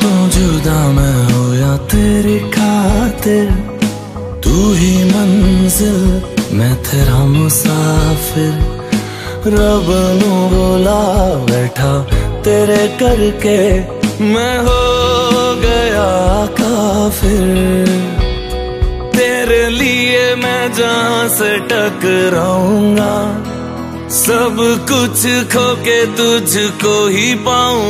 तो जुदा मैं हो या तेरी खातिर। तू ही मंजिल, मैं तेरा मुसाफिर। रब नु बोला, बैठा तेरे करके, मैं हो गया काफिर। तेरे लिए मैं जहाँ से टकराऊँगा, सब कुछ खो के तुझको ही पाऊँ